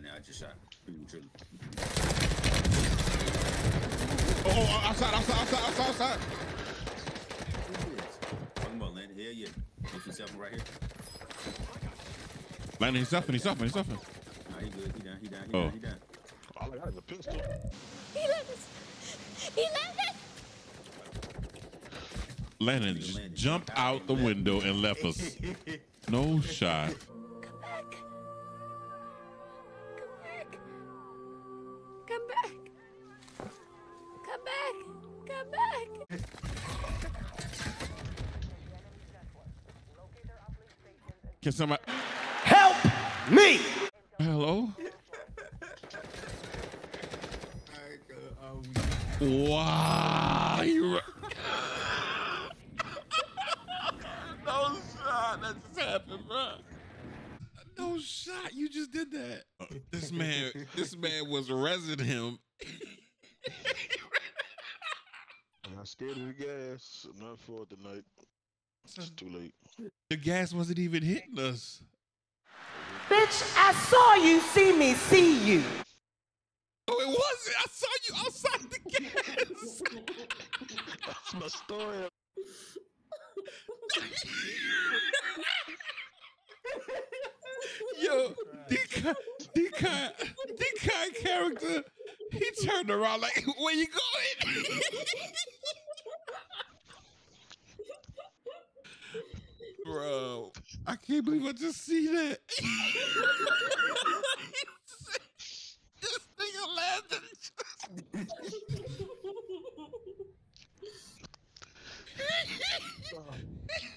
shot now. I just shot prematurely. Oh, oh, oh, outside, outside, outside, outside, outside. Talking about Landon. Hell yeah. Look yourself right here. Landon, he's suffering, he's suffering, he's suffering. Nah, he good. He down. He down. He Oh. down. He down. All I got is a pistol. He left us. He left us. Landon Nigga, just Landon jumped jumped out out the and left. window and left us. No shot. Back. Come back. Come back. Come back. Can somebody? Help me! Hello? Wow. You right. no shot. That just happened, bro. No shot. You just did that. This man, this man was resin him. I'm scared of the gas. I'm not for it tonight. It's too late. The gas wasn't even hitting us. Bitch, I saw you see me see you. Oh, it wasn't. I saw you outside the gas. That's my story. Yo, Decon, Decon character, he turned around like, where you going? Bro, I can't believe I just see that. this nigga landed.